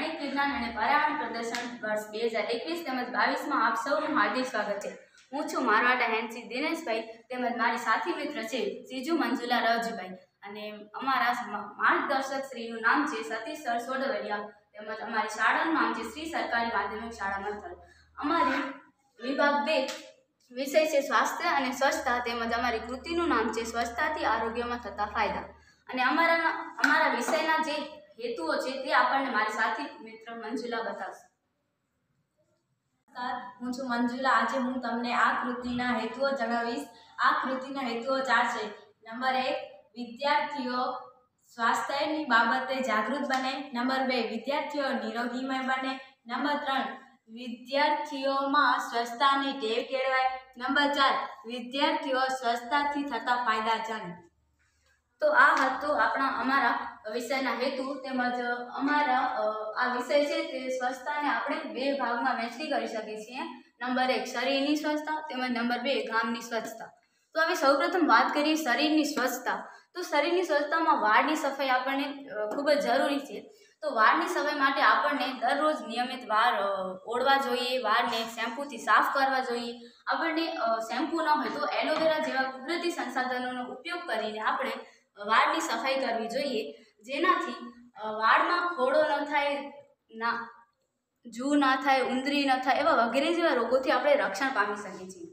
ગણિત વિજ્ઞાન અને પર્યાવરણ પ્રદર્શન વર્ષ બે હજાર એકવીસ તેમજ બાવીસમાં આપ સૌનું હાર્દિક સ્વાગત છે. હું છું મારવાડા હેન્સી દિનેશભાઈ તેમજ મારી સાથી મિત્ર છે સીજુ મંજુલા રવજીભાઈ. અને અમારા માર્ગદર્શક શ્રીનું નામ છે સતીશ સર સોડવરિયા તેમજ અમારી શાળાનું નામ છે શ્રી સરકારી માધ્યમિક શાળા મથલ અમારી વિભાગ બે વિષય છે સ્વાસ્થ્ય અને સ્વચ્છતા તેમજ અમારી કૃતિનું નામ છે સ્વચ્છતાથી આરોગ્યમાં થતા ફાયદા. અને અમારા અમારા વિષયના જે હેતુઓ છે તે આપણને મારી સાથી મિત્ર મંજુલા બતાવશે. નમસ્કાર, હું છું મંજુલા. આજે હું તમને આ કૃતિના હેતુઓ જણાવીશ. આ કૃતિના હેતુઓ ચાર છે. નંબર એક, વિદ્યાર્થીઓ સ્વાસ્થ્યની બાબતે જાગૃત બને. નંબર બે, વિદ્યાર્થીઓ નિરોગીમય બને. નંબર ત્રણ, વિદ્યાર્થીઓમાં સ્વચ્છતાની ટેવ કેળવાય. નંબર ચાર, વિદ્યાર્થીઓ સ્વચ્છતાથી થતા ફાયદા જાણે તો આ હતો આપણા અમારા વિષયના હેતુ તેમજ અમારા આ વિષય છે તે સ્વચ્છતાને આપણે બે ભાગમાં વહેંચણી કરી શકીએ છીએ. નંબર એક, શરીરની સ્વચ્છતા તેમજ નંબર બે, ગામની સ્વચ્છતા. તો હવે સૌપ્રથમ વાત કરીએ શરીરની સ્વચ્છતા. તો શરીરની સ્વચ્છતામાં વાળની સફાઈ આપણને ખૂબ જ જરૂરી છે. તો વાળની સફાઈ માટે આપણને દરરોજ નિયમિત વાળ ઓળવા જોઈએ, વાળને શેમ્પૂથી સાફ કરવા જોઈએ. આપણને શેમ્પૂ ન હોય તો એલોવેરા જેવા કુદરતી સંસાધનોનો ઉપયોગ કરીને આપણે વાળની સફાઈ કરવી જોઈએ. જેનાથી વાળમાં ખોડો ન થાય, ના, જૂ ન થાય, ઉંદરી ન થાય, એવા વગેરે જેવા રોગોથી આપણે રક્ષણ પામી શકીએ છીએ.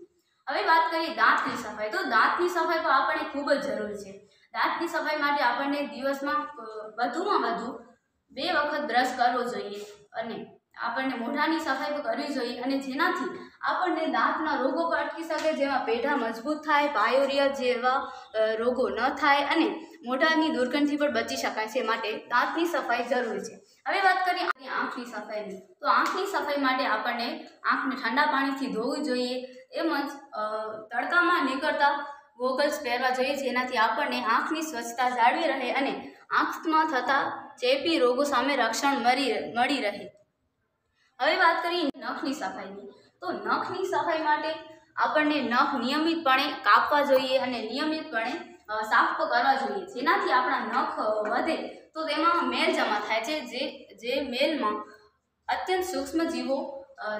હવે વાત કરીએ દાંતની સફાઈ. તો દાંતની સફાઈ પણ આપણને ખૂબ જ જરૂરી છે. દાંતની સફાઈ માટે આપણને દિવસમાં વધુમાં વધુ બે વખત બ્રશ કરવો જોઈએ અને આપણને મોઢાની સફાઈ કરવી જોઈએ અને જેનાથી આપણને દાંતના રોગો પણ અટકી શકે જેમાં પેઢા મજબૂત થાય, પાયોરિયા જેવા રોગો ન થાય અને મોઢાની દુર્ગંધથી પણ બચી શકાય છે. માટે દાંતની સફાઈ જરૂરી છે. હવે વાત કરીએ આંખની સફાઈની. તો આંખની સફાઈ માટે આપણને આંખને ઠંડા પાણીથી ધોવું જોઈએ, તેમજ તડકામાં નીકળતા ગોગલ્સ પહેરવા જોઈએ, જેનાથી આપણને આંખની સ્વચ્છતા જાળવી રહે અને આંખમાં થતા ચેપી રોગો સામે રક્ષણ મળી મળી રહે. હવે વાત કરીએ નખની સફાઈની. તો નખની સફાઈ માટે આપણને નખ નિયમિતપણે કાપવા જોઈએ અને નિયમિતપણે સાફ કરવા જોઈએ. જેનાથી આપણા નખ વધે તો તેમાં મેલ જમા થાય છે, જે જે મેલમાં અત્યંત સૂક્ષ્મ જીવો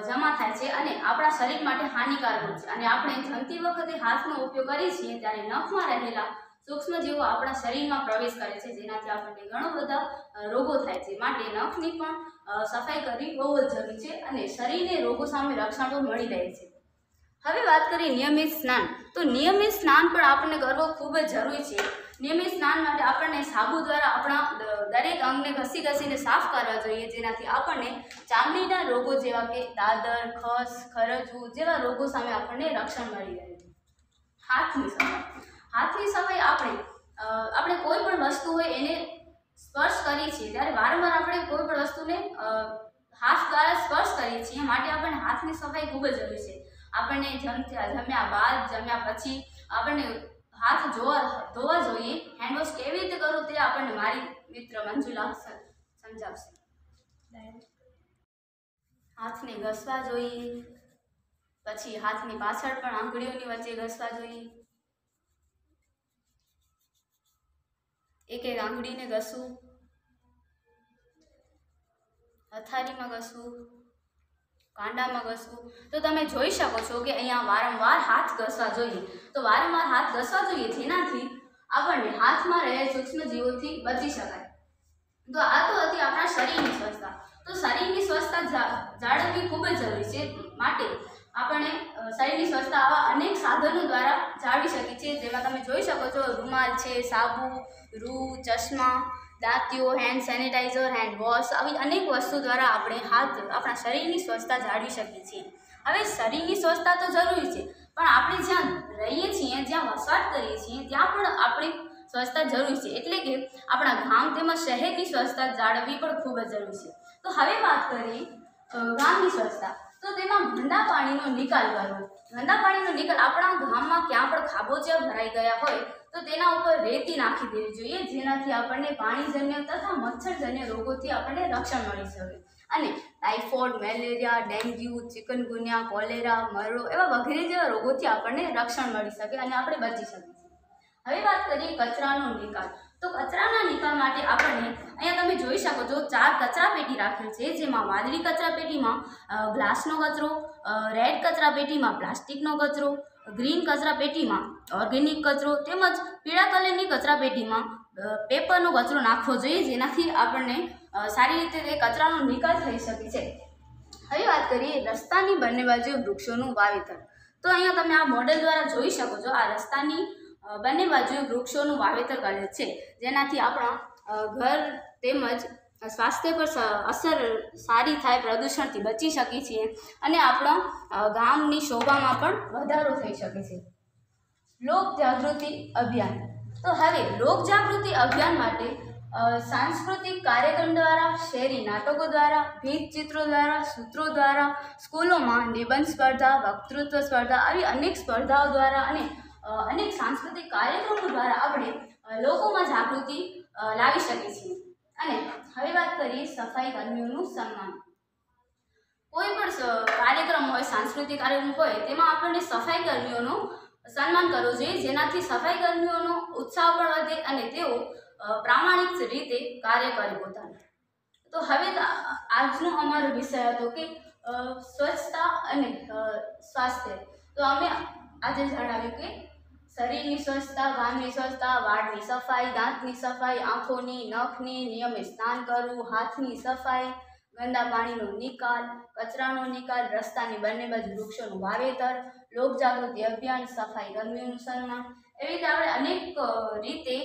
જમા થાય છે અને આપણા શરીર માટે હાનિકારક છે. અને આપણે જમતી વખતે હાથનો ઉપયોગ કરીએ છીએ ત્યારે નખમાં રહેલા સૂક્ષ્મ જીવો આપણા શરીરમાં પ્રવેશ કરે છે, જેનાથી આપણને ઘણો બધા રોગો થાય છે. માટે નખની પણ સફાઈ કરવી બહુ જ જરૂરી છે અને શરીરને રોગો સામે રક્ષણ પણ મળી રહે છે. હવે વાત કરીએ નિયમિત સ્નાન. તો નિયમિત સ્નાન પણ આપણને કરવો ખૂબ જ જરૂરી છે. નિયમિત સ્નાન માટે આપણને સાબુ દ્વારા આપણા દરેક અંગને ઘસી ઘસીને સાફ કરવા જોઈએ, જેનાથી આપણને ચામડીના રોગો જેવા કે દાદર, ખસ ખરજવું જેવા રોગો સામે આપણને રક્ષણ મળી રહે. હાથની સફાઈ. હાથની સફાઈ આપણે આપણે કોઈ પણ વસ્તુ હોય એને સ્પર્શ કરીએ છીએ. ત્યારે વારંવાર આપણે કોઈ પણ વસ્તુને હાથ દ્વારા સ્પર્શ કરીએ છીએ. માટે આપણને હાથની સફાઈ ખૂબ જ જરૂરી છે. આપણને જમ્યા જમ્યા બાદ, જમ્યા પછી આપણને હાથ જોવા, ધોવા જોઈએ. હેન્ડવોશ કેવી રીતે કરવું તે આપણને મારી મિત્ર મંજુલા સમજાવશે. હાથને ઘસવા જોઈએ. પછી હાથની પાછળ પણ આંગળીઓની વચ્ચે ઘસવા જોઈએ. એક એક આંગળીને ઘસવું હથારીમાં ઘસવું કાંડામાં ઘસવું તો તમે જોઈ શકો છો કે અહીંયા વારંવાર હાથ ઘસવા જોઈએ. તો વારંવાર હાથ ઘસવા જોઈએ જેનાથી આપણને હાથમાં રહેલ સૂક્ષ્મ જીવોથી બચી શકાય. તો આ તો હતી આપણા શરીરની સ્વચ્છતા તો શરીરની સ્વચ્છતા જાળવવી ખૂબ જ જરૂરી છે. માટે આપણે શરીરની સ્વચ્છતા આવા અનેક સાધનો દ્વારા જેમાં તમે જોઈ શકો છો, રૂમાલ છે, સાબુ, રૂ, ચશ્મા, દાંતીઓ હેન્ડ સેનિટાઈઝર હેન્ડ વોશ આવી અનેક વસ્તુ દ્વારા આપણે હાથ, આપણા શરીરની સ્વચ્છતા જાળવી શકીએ છીએ. હવે શરીરની સ્વચ્છતા તો જરૂરી છે, પણ આપણે જ્યાં રહીએ છીએ, જ્યાં વસવાટ કરીએ છીએ, ત્યાં પણ આપણી સ્વચ્છતા જરૂરી છે. એટલે કે આપણા ગામ તેમજ શહેરની સ્વચ્છતા જાળવવી પણ ખૂબ જ જરૂરી છે. તો હવે વાત કરીએ ગામની સ્વચ્છતા. તો તેમાં ગંદા પાણીનો નિકાલ કરવો. ગંદા પાણીનો નિકાલ આપણા ગામમાં ક્યાં પણ ખાબોચિયા ભરાઈ ગયા હોય તો તેના ઉપર રેતી નાખી દેવી જોઈએ, જેનાથી આપણને પાણીજન્ય તથા મચ્છરજન્ય રોગોથી આપણને રક્ષણ મળી શકે. અને typhoid malaria, dengue, chikungunya, cholera મરો એવા વગેરે જેવા રોગોથી આપણને રક્ષણ મળી શકે અને આપણે બચી શકીએ હવે વાત કરીએ કચરાનો નિકાલ. તો કચરાના નિકાલ માટે આપણને અહીંયા તમે જોઈ શકો છો ચાર કચરા પેટી રાખેલ છે, જેમાં વાદળી કચરા પેટીમાં ગ્લાસનો કચરો રેડ કચરા પેટીમાં પ્લાસ્ટિકનો કચરો, ગ્રીન કચરા પેટીમાં ઓર્ગેનિક કચરો તેમજ પીળા કલરની કચરા પેટીમાં પેપરનો કચરો નાખવો જોઈએ જેનાથી આપણને સારી રીતે તે કચરાનો નિકાલ થઈ શકે છે. હવે વાત કરીએ રસ્તાની બંને બાજુ વૃક્ષોનું વાવેતર. તો અહીંયા તમે આ મોડેલ દ્વારા જોઈ શકો છો આ રસ્તાની બંને બાજુ વૃક્ષોનું વાવેતર કરેલ છે. જેનાથી આપણા ઘર તેમજ સ્વાસ્થ્ય પર અસર સારી થાય, પ્રદૂષણથી બચી શકીએ છીએ અને આપણા ગામની શોભામાં પણ વધારો થઈ શકે છે. લોક જાગૃતિ અભિયાન. તો હવે લોક જાગૃતિ અભિયાન માટે સાંસ્કૃતિક કાર્યક્રમ દ્વારા શહેરી નાટકો દ્વારા ભીત ચિત્રો દ્વારા, સૂત્રો દ્વારા, સ્કૂલોમાં નિબંધ સ્પર્ધા, વક્તૃત્વ સ્પર્ધા, આવી અનેક સ્પર્ધાઓ દ્વારા અને અનેક સાંસ્કૃતિક કાર્યક્રમો દ્વારા આપણે લોકોમાં જાગૃતિ લાવી શકીએ છીએ. અને હવે વાત કરીએ સફાઈ કર્મીઓનું સન્માન. કોઈ પણ કાર્યક્રમ હોય, સાંસ્કૃતિક કાર્યક્રમ હોય, તેમાં આપણને સફાઈ કર્મીઓનું સન્માન કરવું જોઈએ. જેનાથી સફાઈ કર્મીઓનો ઉત્સાહ પણ વધે અને તેઓ પ્રામાણિક રીતે કાર્ય કરે પોતાનું. તો હવે આજનો અમારો વિષય હતો કે સ્વચ્છતા અને સ્વાસ્થ્ય. તો અમે આજે જણાવ્યું કે શરીરની સ્વચ્છતા ગામની સ્વચ્છતા, વાળની સફાઈ, દાંતની સફાઈ, આંખોની, નખની નિયમિત સ્નાન કરવું, હાથની સફાઈ, ગંદા પાણીનો નિકાલ, કચરાનો નિકાલ, રસ્તાની બંને બાજુ વૃક્ષોનું વાવેતર લોકજાગૃતિ અભિયાન, સફાઈ કર્મીઓનું સન્માન. એવી રીતે આપણે અનેક રીતે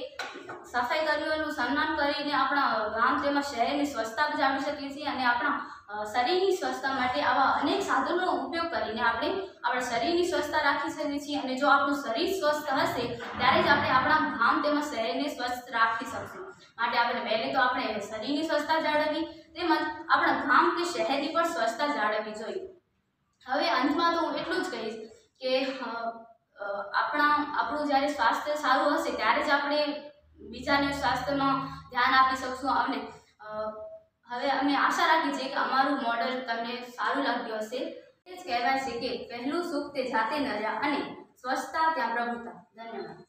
સફાઈ કર્મીઓનું સન્માન કરીને આપણા ગામ તેમજ શહેરની સ્વચ્છતા જાળવી શકીએ છીએ અને આપણા શરીરની સ્વચ્છતા માટે આવા અનેક સાધનોનો ઉપયોગ કરીને આપણે આપણા શરીરની સ્વચ્છતા રાખી શકીએ છીએ અને જો આપણું શરીર સ્વસ્થ હશે, ત્યારે જ આપણે આપણા ગામ તેમજ શહેરને સ્વસ્થ રાખી શકશું. માટે આપણે પહેલે તો આપણે શરીરની સ્વચ્છતા જાળવવી, તેમજ આપણા ગામ કે શહેરની પણ સ્વચ્છતા જાળવવી જોઈએ. હવે અંતમાં તો હું એટલું જ કહીશ કે આપણા, આપણું જ્યારે સ્વાસ્થ્ય સારું હશે, ત્યારે જ આપણે બીજાને સ્વાસ્થ્યમાં ધ્યાન આપી શકશું અને હવે અમે આશા રાખી છે કે અમારું મોડલ તમને સારું લાગ્યું હશે. એ જ કહેવાય છે કે પહેલું સુખ તે જાતે નર્યા અને સ્વચ્છતા ત્યાં પ્રભુતા. ધન્યવાદ.